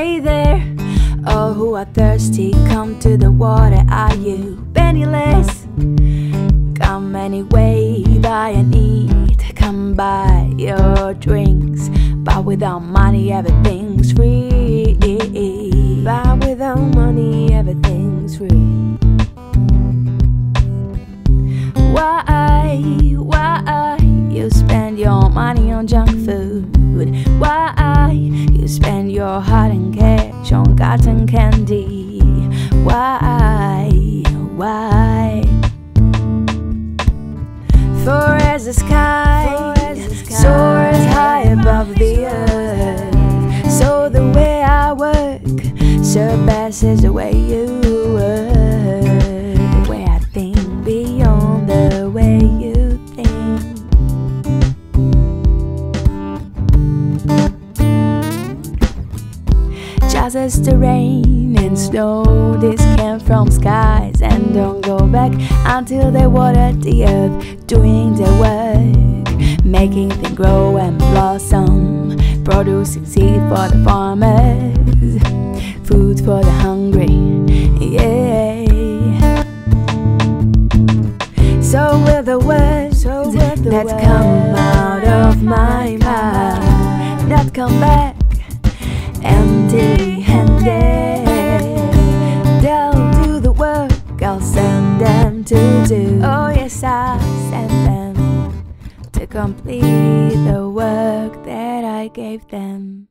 Oh, are thirsty, come to the water. Are you penniless? Come anyway, buy and eat. Come buy your drinks. But without money, everything's free. But without money, everything's free. Why, why you spend your money on junk food? Why you spend your heart and cash on cotton candy? Why, why? For as the sky soars high above the earth, so the way I work surpasses the way you work. The way I think beyond the way you As the rain and snow This descend from skies and don't go back until they water the earth, doing their work, making things grow and blossom, producing seed for the farmers, food for the hungry. Yeah. So will the words So will the that words come out of my mouth not come back to do. Oh, yes, I sent them to complete the work that I gave them.